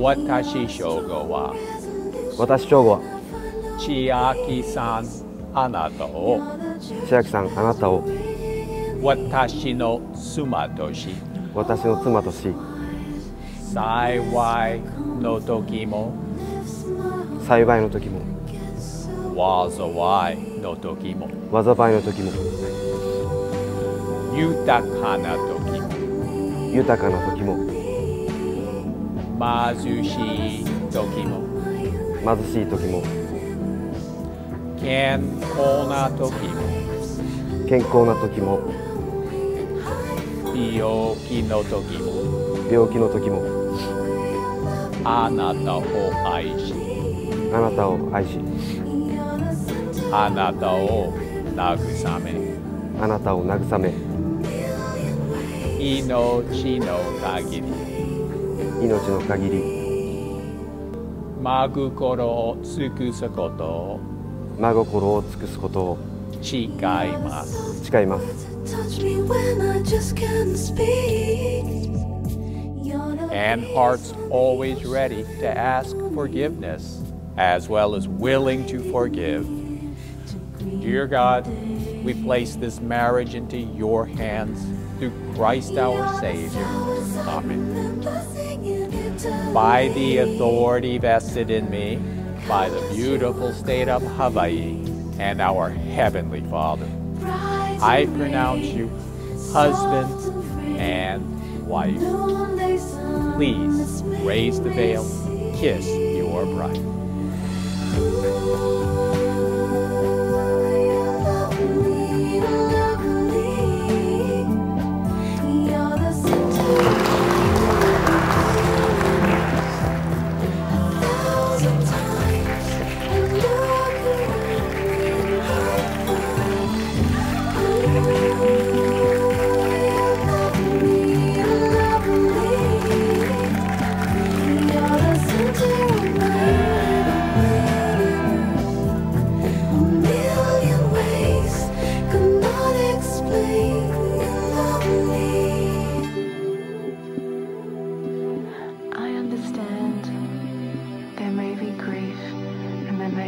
私翔吾は私翔吾は千秋さんあなたを千秋さんあなたを私の妻とし私の妻とし幸いの時も。幸いの時も災いの時も。災いの時も。豊かな時も。豊かな時も。貧しい時も。貧しい時も。健康な時も。健康な時も。病気の時も病気の時も。あなたを愛し。あなたを愛し。あなたを慰め。あなたを慰め。命の限り。命の限り。真心を尽くすことを。真心を尽くすことを。誓います。誓います and hearts always ready to ask forgiveness as well as willing to forgive. Dear God, we place this marriage into your hands through Christ our Savior. Amen. By the authority vested in me by the beautiful state of Hawaii and our Heavenly Father, I pronounce you husband and wife. Please raise the veil, kiss your bride.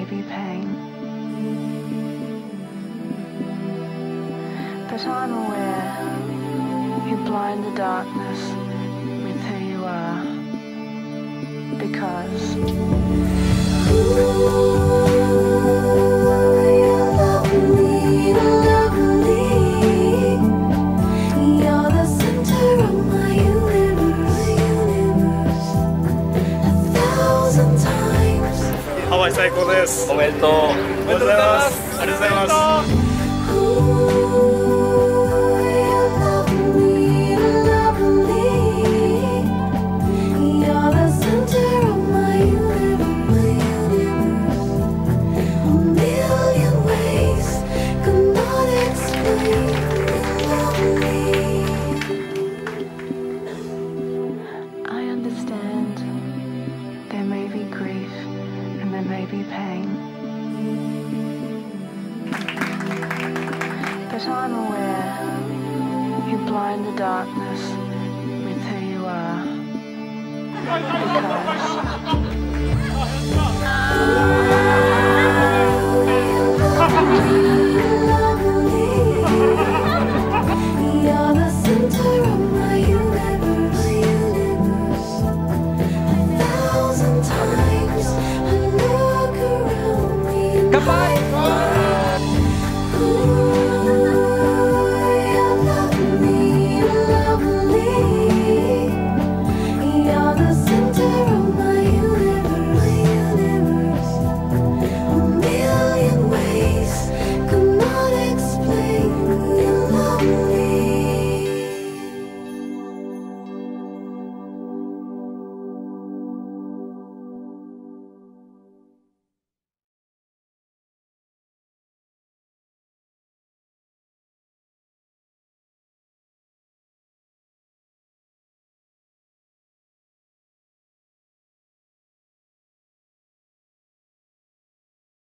Be pain. But I'm aware you blind the darkness with who you are. Because ハワイ最高です。おめでとう。おめでとうございます。ありがとうございます But I'm you blind the darkness with who you are. Because You're